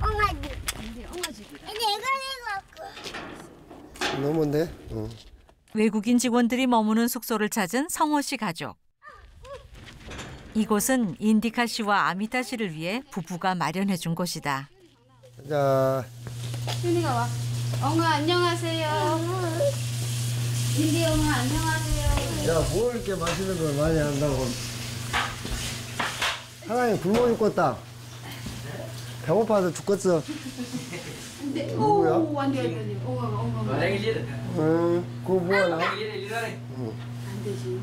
엉아지. 내가 내가 너무인데? 어. 외국인 직원들이 머무는 숙소를 찾은 성호 씨 가족. 이곳은 인디카 씨와 아미타 씨를 위해 부부가 마련해 준 곳이다. 자, 윤이가 와. 엉아 안녕하세요. 인디 엉아 안녕하세요. 야, 뭘 이렇게 맛있는 걸 많이 한다고. 하나님 굶어 죽겠다. 배고파서 죽겠어. 누구야? 오, 안 돼, 안 돼. 엉아가 엉아가. 응, 그거 뭐하나? 안 되지.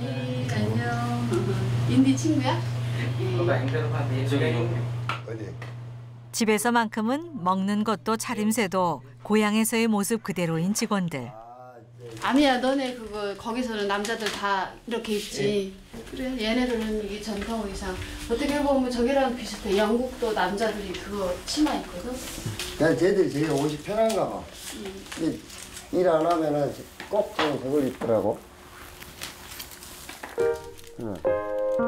네, 안녕. 인디 친구야? 어디? 집에서만큼은 먹는 것도 차림새도 고향에서의 모습 그대로인 직원들. 아미야, 너네 그거 거기서는 남자들 다 이렇게 입지. 그래, 얘네들은 이게 전통 의상. 어떻게 보면 저기랑 비슷해. 영국도 남자들이 그거 치마 입거든. 야, 쟤들 제일 옷이 편한가 봐. 일안 하면은 꼭 그걸 입더라고. 응.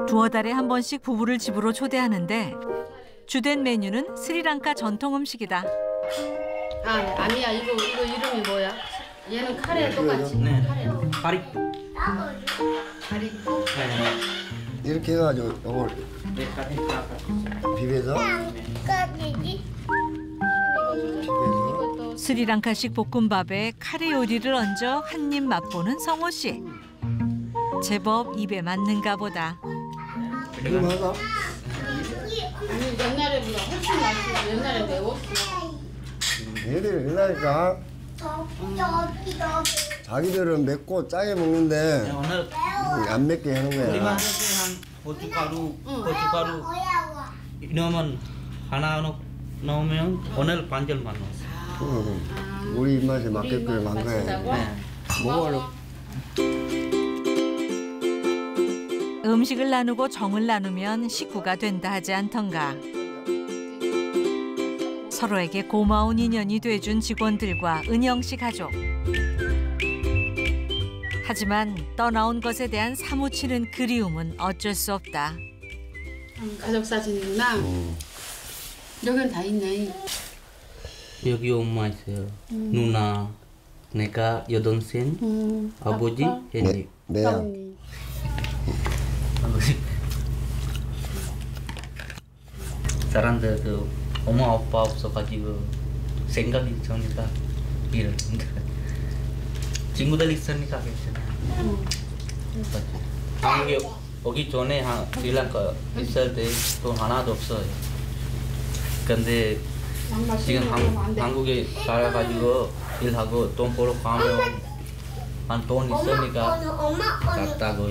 두어 달에 한 번씩 부부를 집으로 초대하는데 주된 메뉴는 스리랑카 전통 음식이다. 아, 아미야, 이거 이거 이름이 뭐야? 얘는 카레 똑같이. 네. 카레. 파리. 네. 이렇게 해가지고 이걸 네. 비벼서 스리랑카식 볶음밥에 카레 요리를 얹어 한 입 맛보는 성호 씨. 제법 입에 맞는가 보다. 이거? 아니 옛날에보다 훨씬 맛있어. 옛날에 매웠어. 얘들이 그러니까 자기들은 맵고 짜게 먹는데 오늘 안 맵게 하는 우리만 거야. 한 고춧가루, 고춧가루 이러면 하나 넣- 넣으면 오늘 반절만 넣었어. 응. 우리 입맛에 맞게끔 한 거야. 네. 먹어라. 음식을 나누고 정을 나누면 식구가 된다 하지 않던가. 서로에게 고마운 인연이 돼준 직원들과 은영 씨 가족. 하지만 떠나온 것에 대한 사무치는 그리움은 어쩔 수 없다. 음, 가족 사진이구나. 여긴 다 있네. 여기 엄마 있어요. 누나, 내가 여동생, 음, 아버지, 아빠, 혜리. 매야. 언니. 아버지. 사람들 그 엄마 아빠 없어가지고 생각이 전니까 이러는데 친구들 있으니까 괜찮아. 한국에 오기 전에 한 스리랑카 있을 때 또 하나도 없어요. 근데 지금 한, 돼. 한국에 살아가지고 일하고 돈 벌어 가면 한돈 있으니까 갔다고